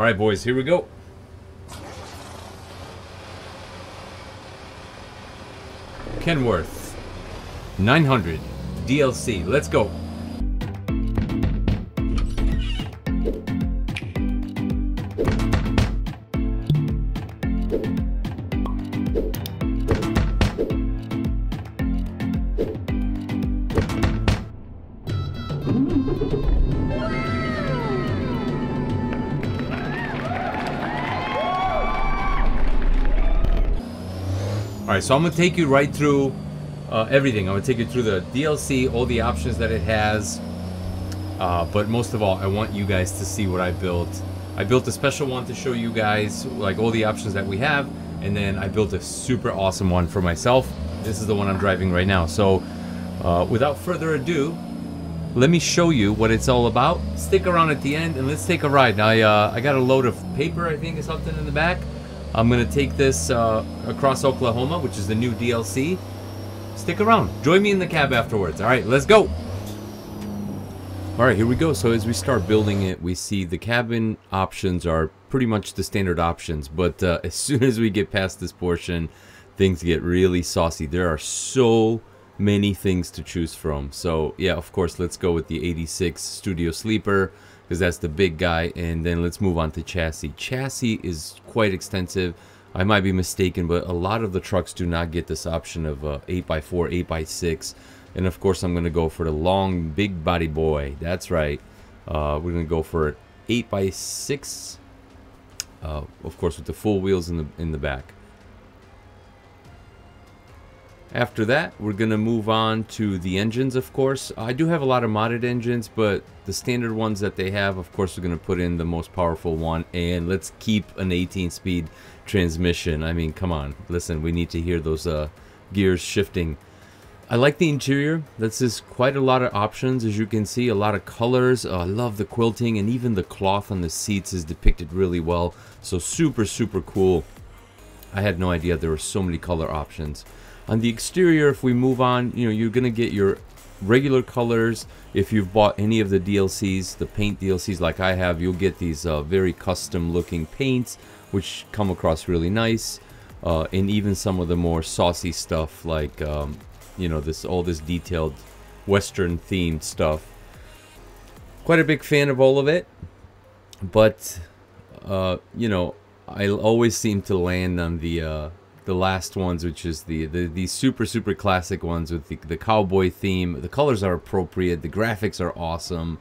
All right, boys, here we go. Kenworth 900 DLC. Let's go. Alright, so I'm going to take you right through uh, everything. I'm going to take you through the DLC, all the options that it has. Uh, but most of all, I want you guys to see what I built. I built a special one to show you guys like all the options that we have. And then I built a super awesome one for myself. This is the one I'm driving right now. So uh, without further ado, let me show you what it's all about. Stick around at the end and let's take a ride. I, uh, I got a load of paper, I think, or something in the back. I'm going to take this uh, across Oklahoma, which is the new DLC. Stick around. Join me in the cab afterwards. All right, let's go. All right, here we go. So as we start building it, we see the cabin options are pretty much the standard options. But uh, as soon as we get past this portion, things get really saucy. There are so many things to choose from. So yeah, of course, let's go with the 86 Studio Sleeper because that's the big guy. And then let's move on to chassis. Chassis is quite extensive. I might be mistaken, but a lot of the trucks do not get this option of uh, 8x4, 8x6. And of course, I'm going to go for the long, big body boy. That's right. Uh, we're going to go for 8x6. Uh, of course, with the full wheels in the in the back. After that, we're going to move on to the engines, of course. I do have a lot of modded engines, but the standard ones that they have, of course, we're going to put in the most powerful one. And let's keep an 18-speed transmission. I mean, come on. Listen, we need to hear those uh, gears shifting. I like the interior. This is quite a lot of options, as you can see. A lot of colors. Uh, I love the quilting, and even the cloth on the seats is depicted really well. So super, super cool. I had no idea there were so many color options. On the exterior, if we move on, you know, you're going to get your regular colors. If you've bought any of the DLCs, the paint DLCs like I have, you'll get these uh, very custom looking paints, which come across really nice. Uh, and even some of the more saucy stuff like, um, you know, this all this detailed Western themed stuff. Quite a big fan of all of it. But, uh, you know, I always seem to land on the uh, the last ones, which is the, the the super super classic ones with the, the cowboy theme. The colors are appropriate. The graphics are awesome.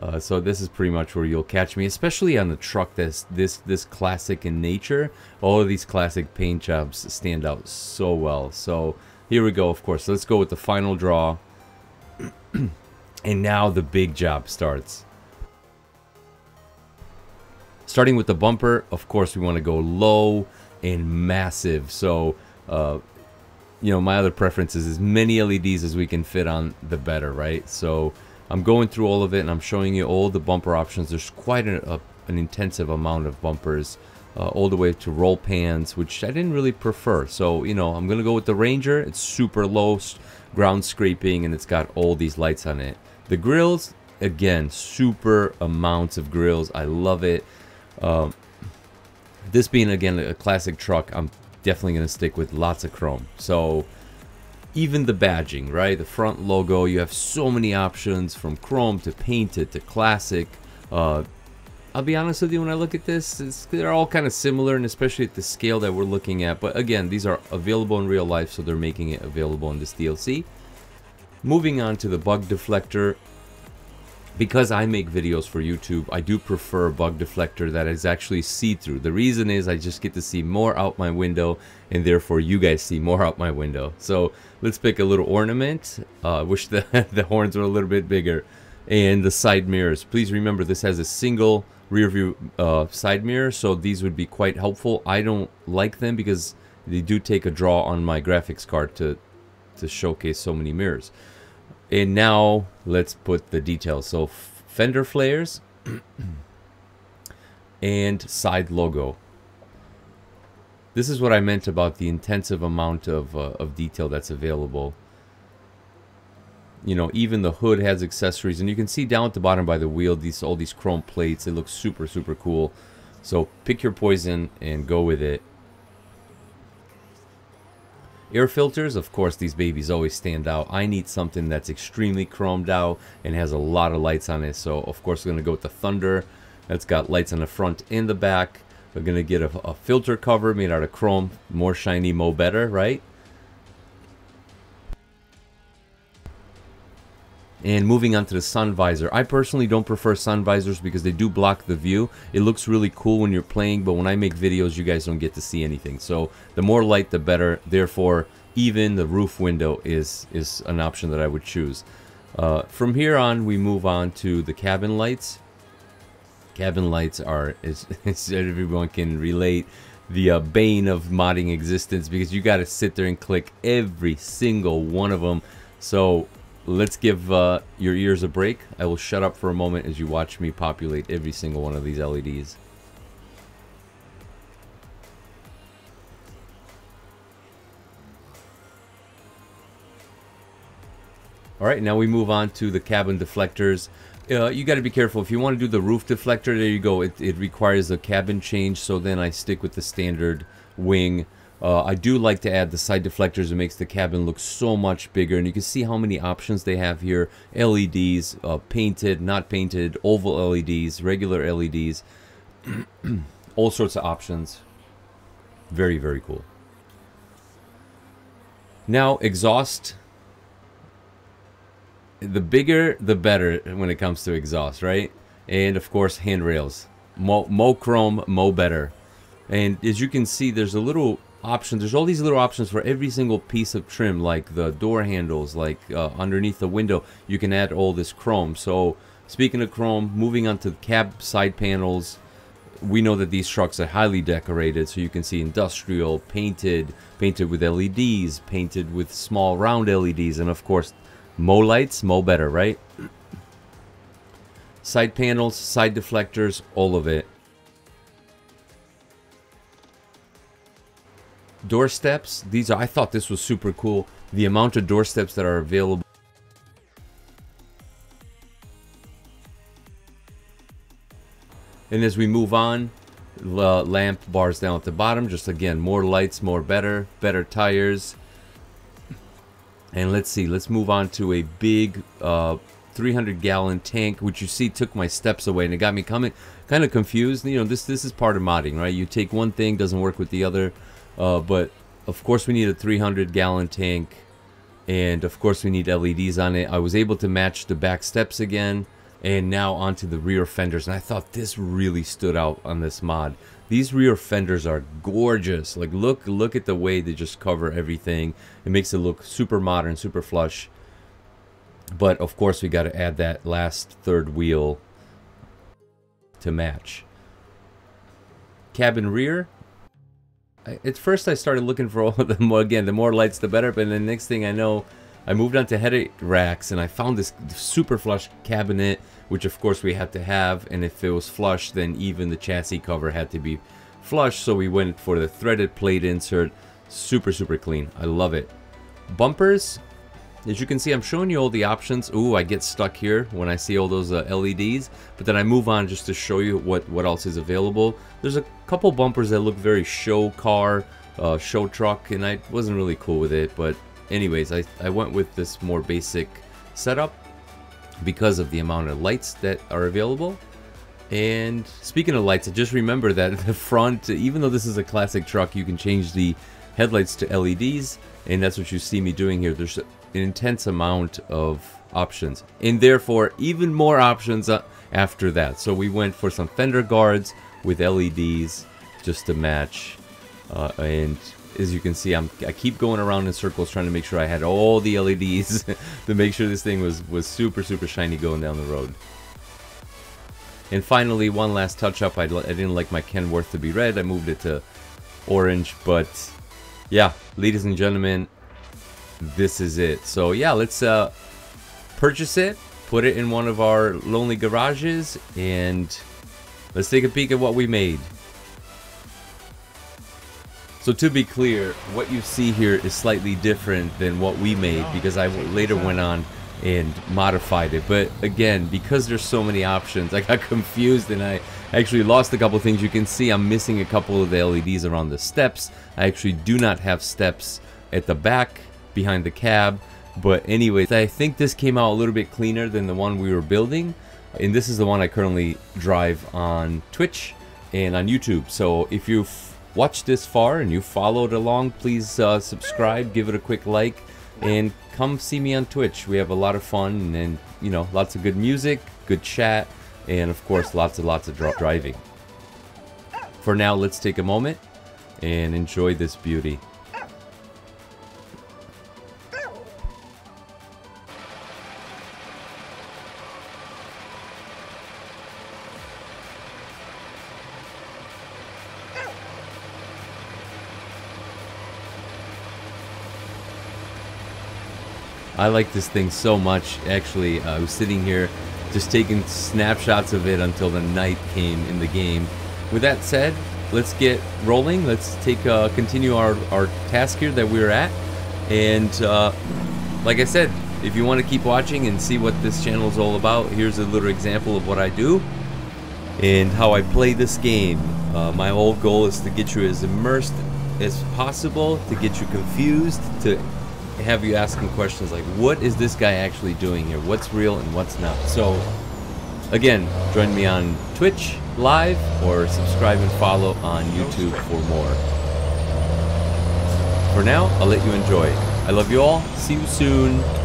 Uh, so this is pretty much where you'll catch me, especially on the truck that's this this classic in nature. All of these classic paint jobs stand out so well. So here we go. Of course, let's go with the final draw. and now the big job starts. Starting with the bumper, of course, we want to go low and massive. So, uh, you know, my other preference is as many LEDs as we can fit on, the better, right? So I'm going through all of it and I'm showing you all the bumper options. There's quite a, an intensive amount of bumpers. Uh, all the way to roll pans, which I didn't really prefer. So, you know, I'm going to go with the Ranger. It's super low ground scraping and it's got all these lights on it. The grills, again, super amounts of grills. I love it. Um, this being again a classic truck, I'm definitely going to stick with lots of chrome. So even the badging, right? The front logo, you have so many options from chrome to painted to classic. Uh, I'll be honest with you, when I look at this, they're all kind of similar, and especially at the scale that we're looking at. But again, these are available in real life, so they're making it available in this DLC. Moving on to the bug deflector, because I make videos for YouTube, I do prefer a bug deflector that is actually see-through. The reason is I just get to see more out my window and therefore you guys see more out my window. So let's pick a little ornament. I uh, wish the, the horns were a little bit bigger. And the side mirrors. Please remember this has a single rear view uh, side mirror, so these would be quite helpful. I don't like them because they do take a draw on my graphics card to, to showcase so many mirrors. And now let's put the details. So fender flares and side logo. This is what I meant about the intensive amount of, uh, of detail that's available. you know, even the hood has accessories, and you can see down at the bottom by the wheel these all these chrome plates. They look super super cool. So pick your poison and go with it. Air filters, of course, these babies always stand out. I need something that's extremely chromed out and has a lot of lights on it. So, of course, we're going to go with the Thunder. That's got lights on the front and the back. We're going to get a, a filter cover made out of chrome. More shiny, mo better, right? And moving on to the sun visor. I personally don't prefer sun visors because they do block the view. It looks really cool when you're playing, but when I make videos, you guys don't get to see anything. So the more light, the better. Therefore, even the roof window is, is an option that I would choose. Uh, from here on, we move on to the cabin lights. Cabin lights are, as, everyone can relate, the uh, bane of modding existence because you got to sit there and click every single one of them. So let's give uh, your ears a break. I will shut up for a moment as you watch me populate every single one of these LEDs. All right, now we move on to the cabin deflectors. Uh, you got to be careful. If you want to do the roof deflector, there you go. It, it requires a cabin change, so then I stick with the standard wing. Uh, I do like to add the side deflectors. It makes the cabin look so much bigger. And you can see how many options they have here. LEDs, uh, painted, not painted, oval LEDs, regular LEDs. All sorts of options. Very, very cool. Now, exhaust. The bigger, the better when it comes to exhaust, right? And, of course, handrails. Mo, mo chrome, mo better. And as you can see, there's a little options. There's all these little options for every single piece of trim, like the door handles, like uh, underneath the window, you can add all this chrome. So speaking of chrome, moving on to the cab side panels, we know that these trucks are highly decorated, so you can see industrial, painted, painted with LEDs, painted with small round LEDs, and of course, Mo lights, Mo better, right? Side panels, side deflectors, all of it. Doorsteps. These I thought this was super cool. The amount of doorsteps that are available. And as we move on, the lamp bars down at the bottom. Just again, more lights, more better, better tires. And let's see, let's move on to a big uh, 300 gallon tank, which you see took my steps away and it got me coming kind of confused. You know, this this is part of modding, right? You take one thing, doesn't work with the other. Uh, but of course we need a 300 gallon tank and of course we need LEDs on it. I was able to match the back steps again and now onto the rear fenders and I thought this really stood out on this mod. These rear fenders are gorgeous. Like look look at the way they just cover everything. It makes it look super modern, super flush. But of course we got to add that last third wheel to match. Cabin rear, at first I started looking for all of them again the more lights the better but the next thing I know I moved on to head racks and I found this super flush cabinet which of course we had to have and if it was flush then even the chassis cover had to be flush so we went for the threaded plate insert super super clean. I love it. Bumpers as you can see, I'm showing you all the options. Ooh, I get stuck here when I see all those uh, LEDs, but then I move on just to show you what, what else is available. There's a couple bumpers that look very show car, uh, show truck, and I wasn't really cool with it, but anyways, I, I went with this more basic setup because of the amount of lights that are available. And speaking of lights, just remember that the front, even though this is a classic truck, you can change the headlights to LEDs, and that's what you see me doing here. There's an intense amount of options and therefore even more options uh, after that. So we went for some fender guards with LEDs just to match uh, and as you can see I'm, I keep going around in circles trying to make sure I had all the LEDs to make sure this thing was was super super shiny going down the road. And finally one last touch up. I, I didn't like my Kenworth to be red. I moved it to orange but yeah ladies and gentlemen this is it. So yeah, let's uh, purchase it, put it in one of our lonely garages, and let's take a peek at what we made. So to be clear, what you see here is slightly different than what we made because I later went on and modified it. But again, because there's so many options, I got confused and I actually lost a couple things. You can see I'm missing a couple of the LEDs around the steps. I actually do not have steps at the back behind the cab. But anyways, I think this came out a little bit cleaner than the one we were building. And this is the one I currently drive on Twitch and on YouTube. So if you've watched this far and you followed along, please uh, subscribe, give it a quick like, and come see me on Twitch. We have a lot of fun and, and you know, lots of good music, good chat, and of course, lots and lots of driving. For now, let's take a moment and enjoy this beauty. I like this thing so much. Actually, uh, I was sitting here just taking snapshots of it until the night came in the game. With that said, let's get rolling. Let's take uh, continue our, our task here that we are at. And uh, like I said, if you want to keep watching and see what this channel is all about, here's a little example of what I do and how I play this game. Uh, my whole goal is to get you as immersed as possible, to get you confused, to have you asking questions like, what is this guy actually doing here? What's real and what's not? So, again, join me on Twitch live or subscribe and follow on YouTube for more. For now, I'll let you enjoy. I love you all. See you soon.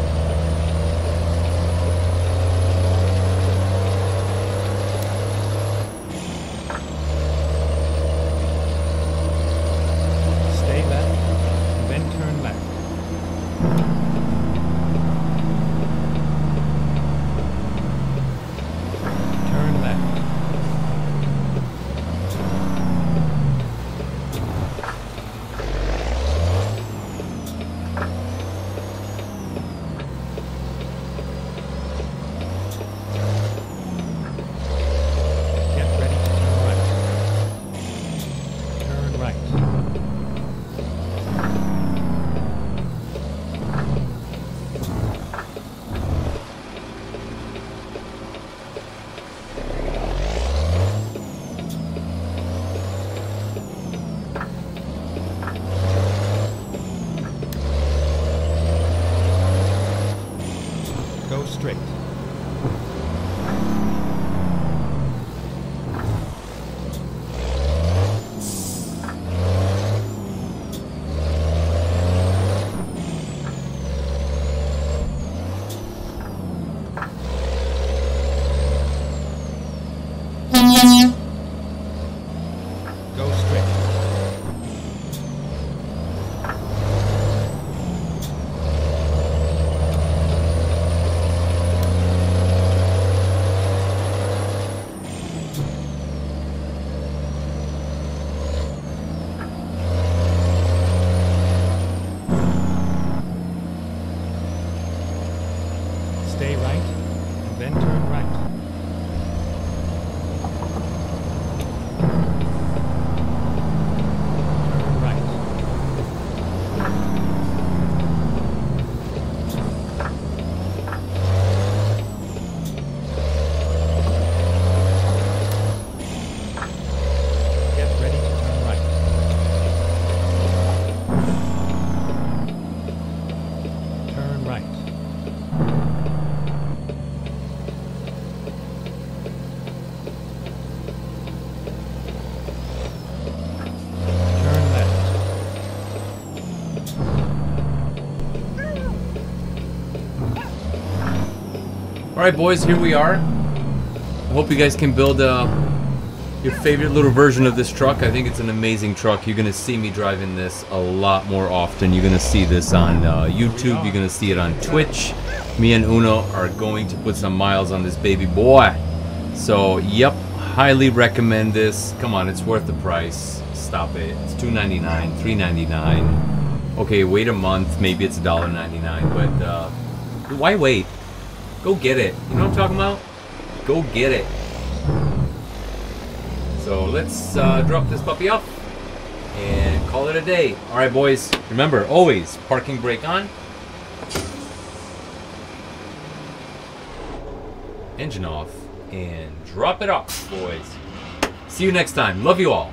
Thank you. Alright boys, here we are. I hope you guys can build uh, your favorite little version of this truck. I think it's an amazing truck. You're going to see me driving this a lot more often. You're going to see this on uh, YouTube. You're going to see it on Twitch. Me and Uno are going to put some miles on this baby boy. So, yep, highly recommend this. Come on, it's worth the price. Stop it. It's $2.99, $3.99. Okay, wait a month. Maybe it's $1.99, but uh, why wait? Go get it. You know what I'm talking about? Go get it. So let's uh, drop this puppy off and call it a day. All right, boys. Remember, always parking brake on. engine off, and drop it off, boys. See you next time. Love you all.